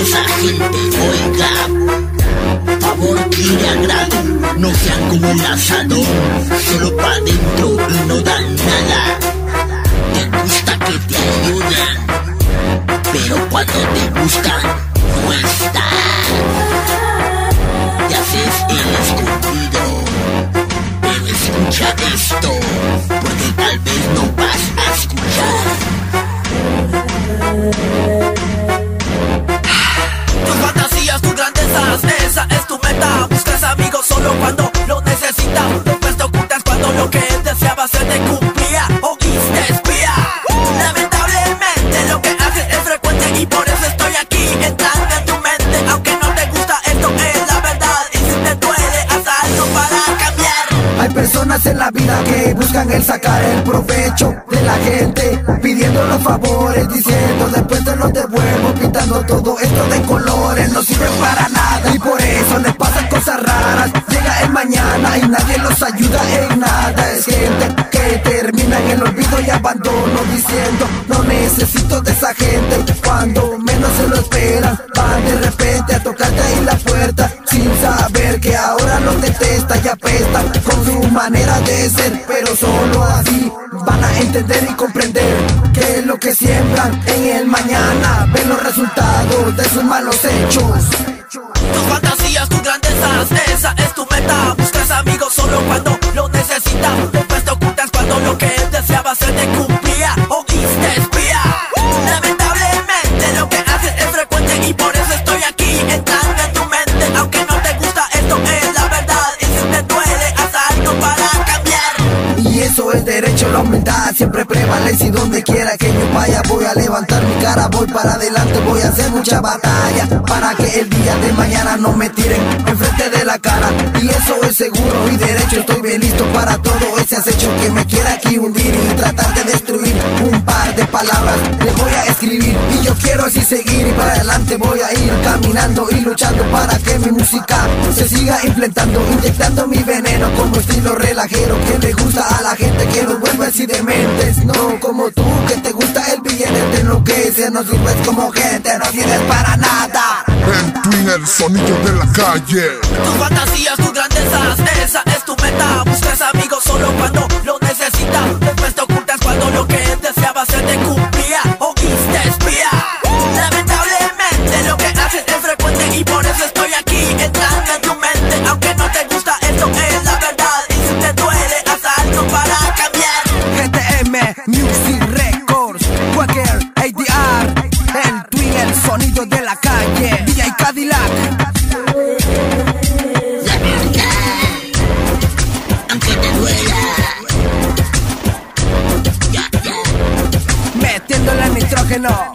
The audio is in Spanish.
Esa gente, oiga, favor y agrado, no sean como un asadón, escucha buscan el sacar el provecho de la gente, pidiendo los favores, diciendo después te los devuelvo, pintando todo esto de colores, no sirve para nada y por eso les pasan cosas raras. Llega el mañana y nadie los ayuda en nada. Es gente que termina en el olvido y abandono, diciendo no necesito de esa gente. Cuando menos se lo esperan, van de repente a tocarte ahí la puerta sin saber que ahora los detesta y apesta manera de ser, pero solo así van a entender y comprender que lo que siembran en el mañana, ven los resultados de sus malos hechos. Es derecho, la humildad siempre prevalece y donde quiera que yo vaya voy a levantar mi cara, voy para adelante, voy a hacer mucha batalla para que el día de mañana no me tiren enfrente de la cara. Y eso es seguro y derecho, estoy bien y yo quiero así seguir y para adelante voy a ir caminando y luchando para que mi música se siga implementando, inyectando mi veneno como estilo relajero que le gusta a la gente que nos vuelve así dementes. No como tú que te gusta el billete, te enloquece, no sirves como gente, no sirves para nada. En Twin el sonido de la calle. Tus fantasías, tus grandezas, esa es tu meta. Cadillac. La aunque te duela. Ya, ya. metiéndole nitrógeno.